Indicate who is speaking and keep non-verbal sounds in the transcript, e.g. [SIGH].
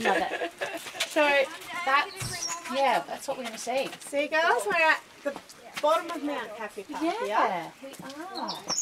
Speaker 1: Love it. [LAUGHS] So that's yeah, that's what we're going to see.
Speaker 2: Seagulls, we're at the bottom of Mount Kaputar Park Yeah,
Speaker 1: Yeah, we are.
Speaker 3: Oh no.